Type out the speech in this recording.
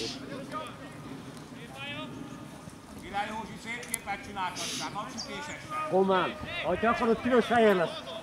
visszük. Király Józsi szép képet csináltattál, napsütésesen. Komám, ha akarod, piros fehér lesz.